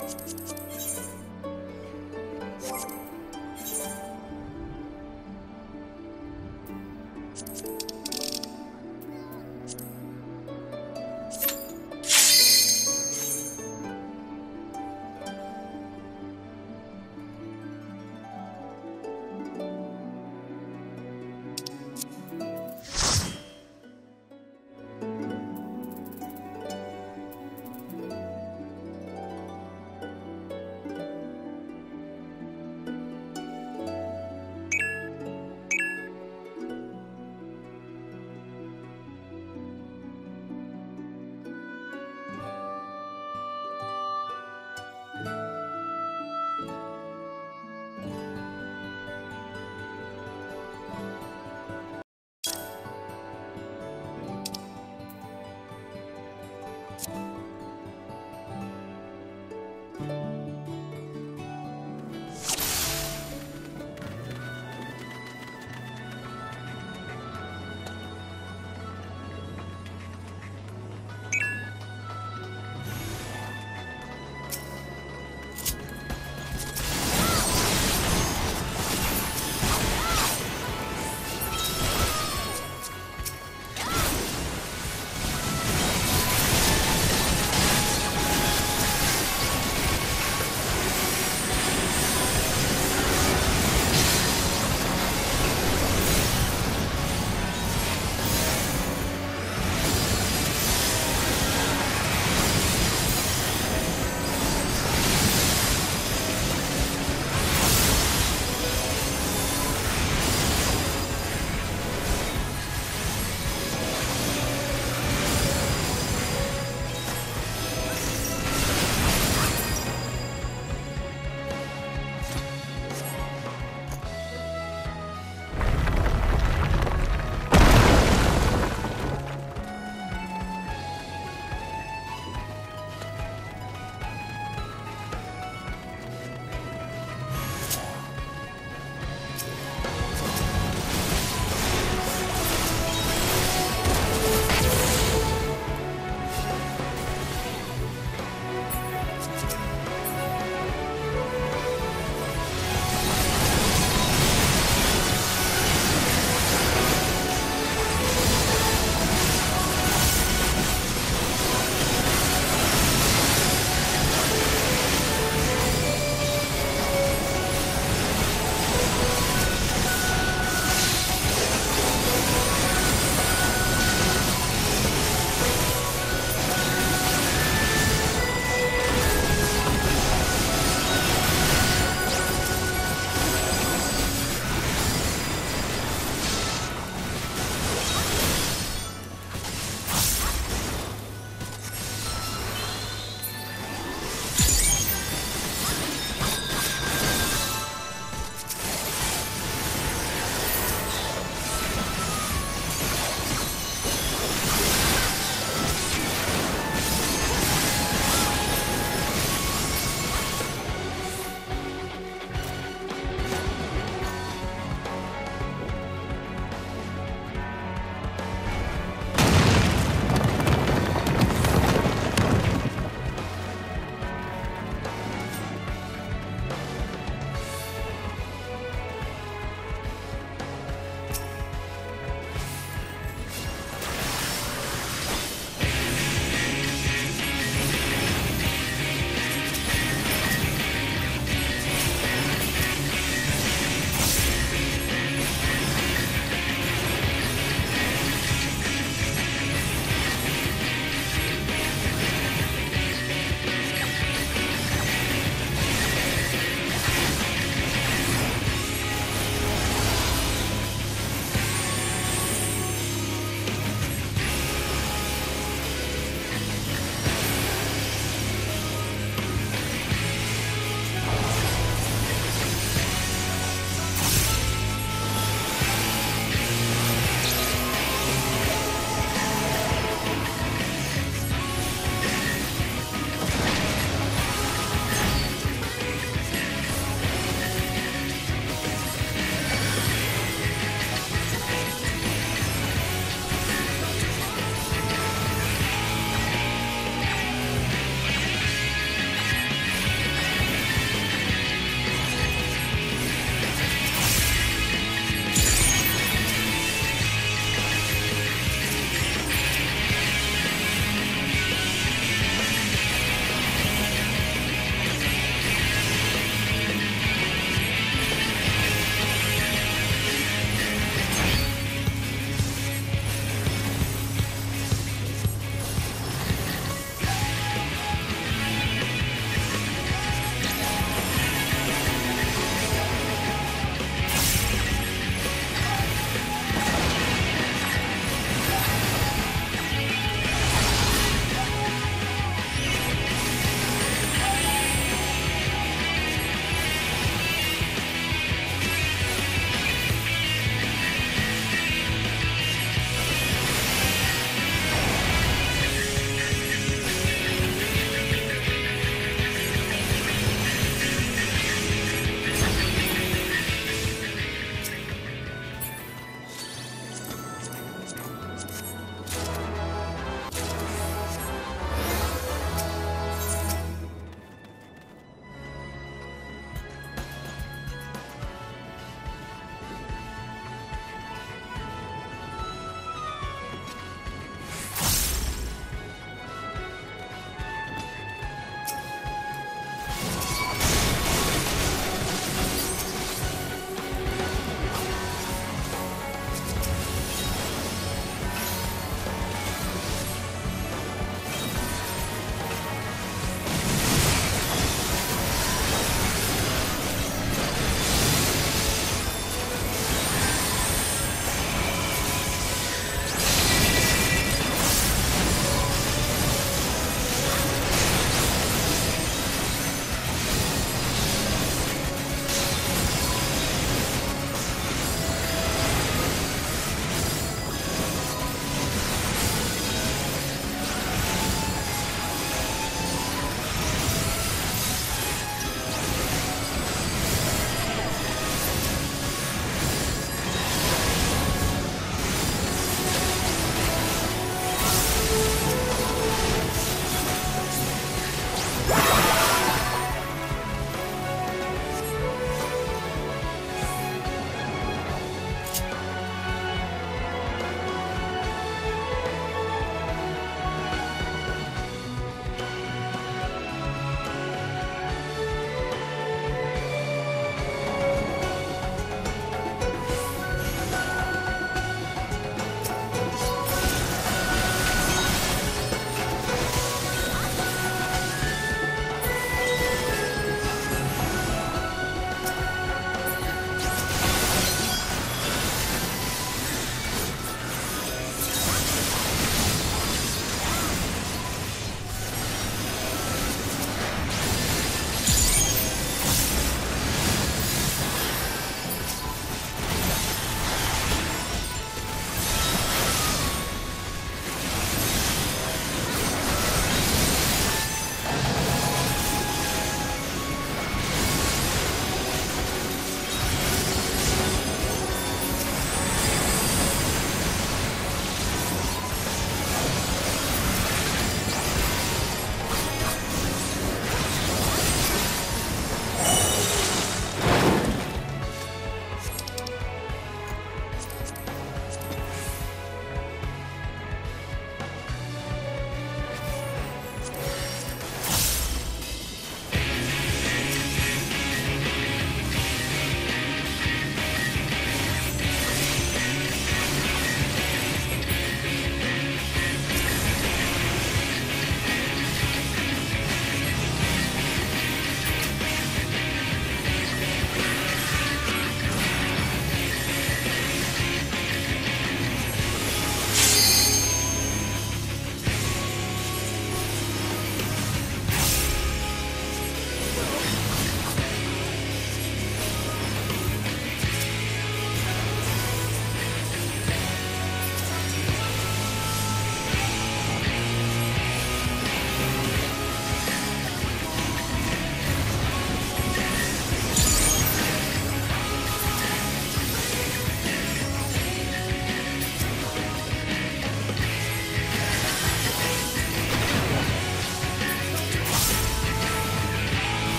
you